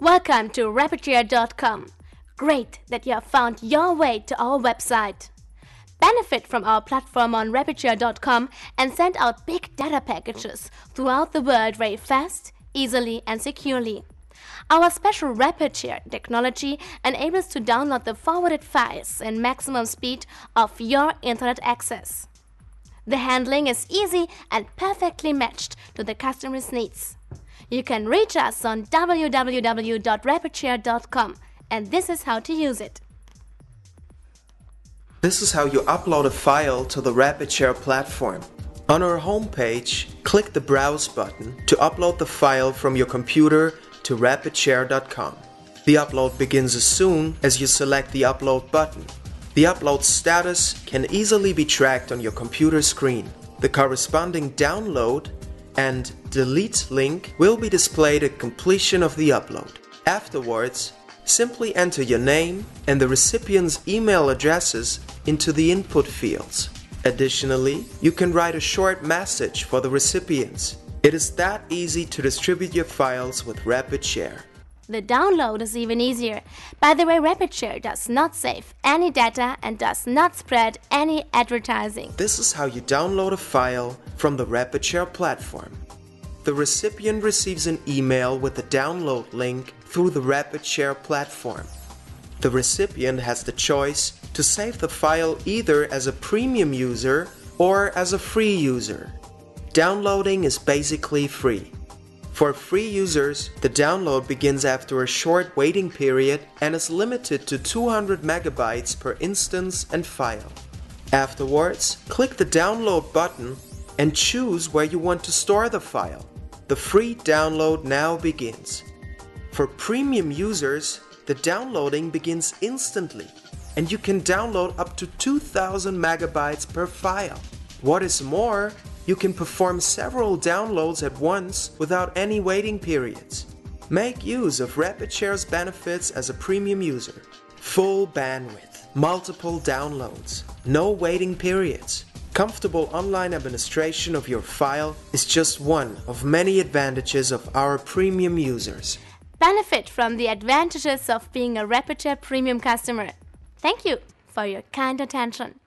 Welcome to Rapidshare.com. Great that you have found your way to our website. Benefit from our platform on Rapidshare.com and send out big data packages throughout the world very fast, easily, and securely. Our special Rapidshare technology enables to download the forwarded files in maximum speed of your internet access. The handling is easy and perfectly matched to the customer's needs. You can reach us on www.rapidshare.com and this is how to use it. This is how you upload a file to the RapidShare platform. On our homepage, click the Browse button to upload the file from your computer to rapidshare.com. The upload begins as soon as you select the upload button. The upload status can easily be tracked on your computer screen. The corresponding download and delete link will be displayed at completion of the upload. Afterwards, simply enter your name and the recipient's email addresses into the input fields. Additionally, you can write a short message for the recipients. It is that easy to distribute your files with RapidShare. The download is even easier. By the way, RapidShare does not save any data and does not spread any advertising. This is how you download a file from the RapidShare platform. The recipient receives an email with the download link through the RapidShare platform. The recipient has the choice to save the file either as a premium user or as a free user. Downloading is basically free. For free users, the download begins after a short waiting period and is limited to 200 megabytes per instance and file. Afterwards, click the download button and choose where you want to store the file. The free download now begins. For premium users, the downloading begins instantly and you can download up to 2000 megabytes per file. What is more, you can perform several downloads at once without any waiting periods. Make use of RapidShare's benefits as a premium user. Full bandwidth, multiple downloads, no waiting periods. Comfortable online administration of your file is just one of many advantages of our premium users. Benefit from the advantages of being a RapidShare premium customer. Thank you for your kind attention.